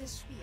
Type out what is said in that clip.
this week.